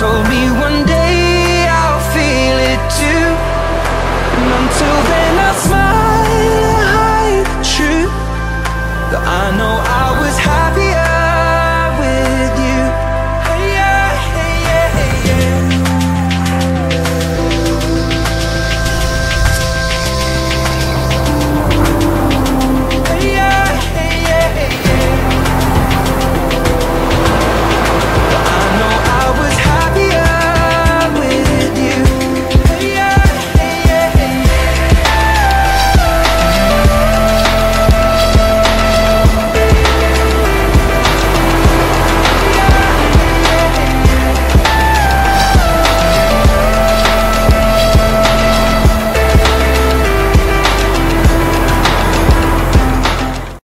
told me one day I'll feel it too. And until then I smile and hide the truth. That I know I was happy